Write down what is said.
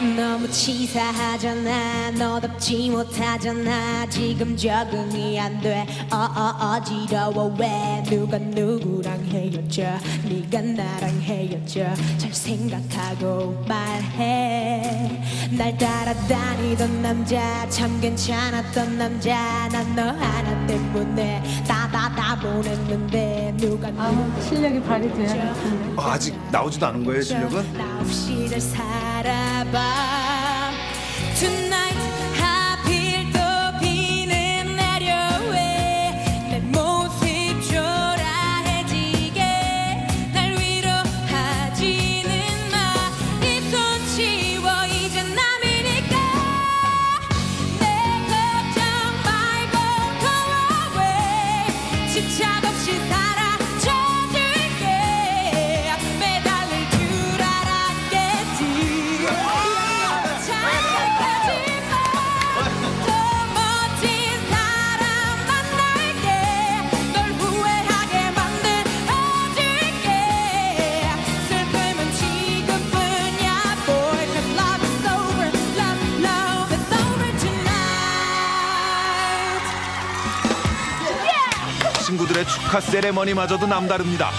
너무 치사하잖아. 너답지 못하잖아. 지금 적응이 안돼. 어, 어, 어지러워. 왜? 누가 누구랑 헤어져? 네가 나랑 헤어져. 잘 생각하고 말해. 날 따라다니던 남자 참 괜찮았던 남자. 난 너 하나 때문에 다다다 보냈는데 아, 실력이 발휘돼야 될 텐데. 아, 아직 나오지도 않은 거예요 실력은? 나없 친구들의 축하 세레머니마저도 남다릅니다.